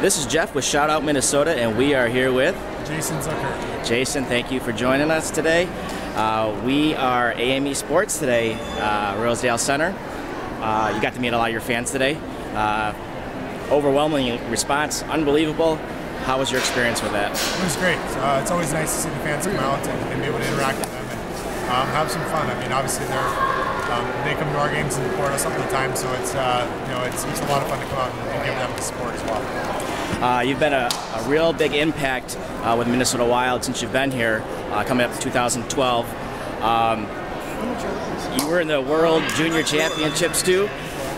This is Jeff with Shout Out Minnesota, and we are here with Jason Zucker. Jason. Thank you for joining us today. Uh, we are AME Sports today, uh, Rosedale Center. Uh, you got to meet a lot of your fans today. Uh, overwhelming response, unbelievable. How was your experience with that? It was great. Uh, it's always nice to see the fans come out and, and be able to interact with them and um, have some fun. I mean, obviously they're um, they come to our games and support us all the time, so it's uh, you know it's, it's a lot of fun to come out and, and give them the support as well. Uh, you've been a, a, real big impact uh, with Minnesota Wild since you've been here, uh, coming up in 2012. Um, you were in the World Junior Championships too,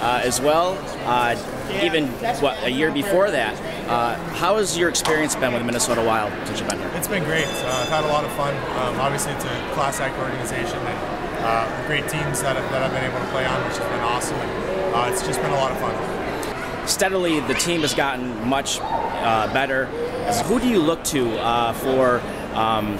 uh, as well. Uh, even what a year before that. Uh, how has your experience been with the Minnesota Wild since you've been here? It's been great. I've had a lot of fun. Um, obviously, it's a class act organization and uh, great teams that, that I've been able to play on, which has been awesome. And, uh, it's just been a lot of fun. Steadily, the team has gotten much uh, better. Who do you look to uh, for um,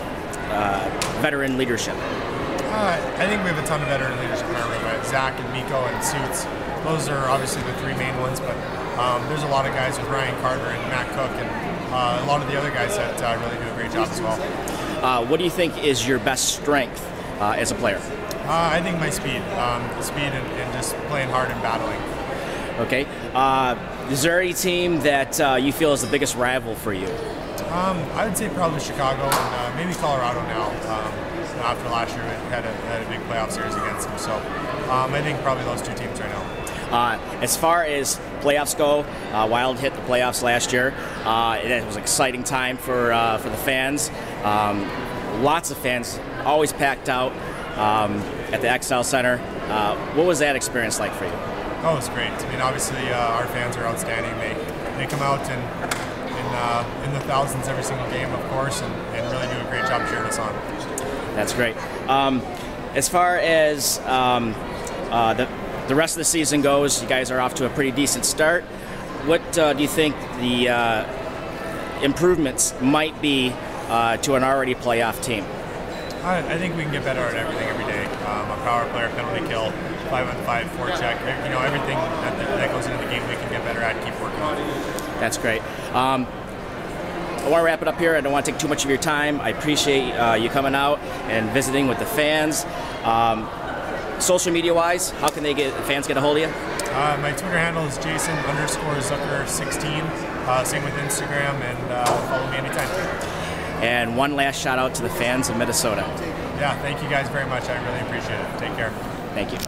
uh, veteran leadership? Uh, I think we have a ton of veteran leadership in our room. Right? Zach and Mikko and Suits. Those are obviously the three main ones, but um, there's a lot of guys with Ryan Carter and Matt Cooke and a lot of the other guys that really do a great job as well. what do you think is your best strength as a player? Uh, I think my speed, um, speed and, and, just playing hard and battling. Okay. Uh, is there any team that uh, you feel is the biggest rival for you? Um, I would say probably Chicago and uh, maybe Colorado now. Um, after last year, we had a, had a big playoff series against them. So um, I think probably those two teams right now. Uh, as far as playoffs go, uh, Wild hit the playoffs last year. Uh, it was an exciting time for uh, for the fans. Um, lots of fans, always packed out um, at the Xcel Center. Uh, what was that experience like for you? Oh, it was great. I mean, obviously, uh, our fans are outstanding. They they come out in in, uh, in the thousands every single game, of course, and, and, really do a great job cheering us on. That's great. Um, as far as um, uh, the the rest of the season goes, you guys are off to a pretty decent start. What uh, do you think the uh, improvements might be to an already playoff team? I, I, think we can get better at everything every day. Um, a power player, penalty kill, five on five, forecheck. You know, everything that, that, goes into the game we can get better at. Keep working on. That's great. Um, I want to wrap it up here. I don't want to take too much of your time. I appreciate uh, you coming out and visiting with the fans. Um, social media wise, how can they get fans get a hold of you? Uh, my Twitter handle is Jason underscore Zucker 16. Uh, same with Instagram, and uh, follow me anytime. And one last shout out to the fans of Minnesota. Yeah, thank you guys very much. I really appreciate it. Take care. Thank you.